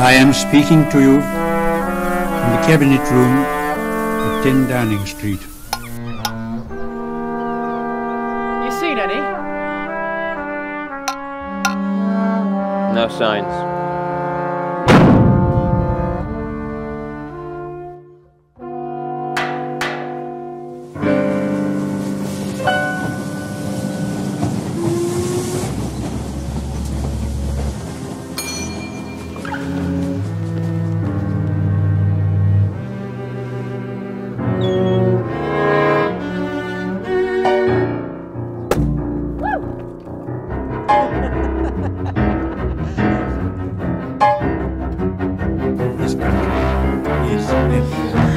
I am speaking to you from the cabinet room at 10 Downing Street. You seen any? No signs. Es verdad. Es verdad.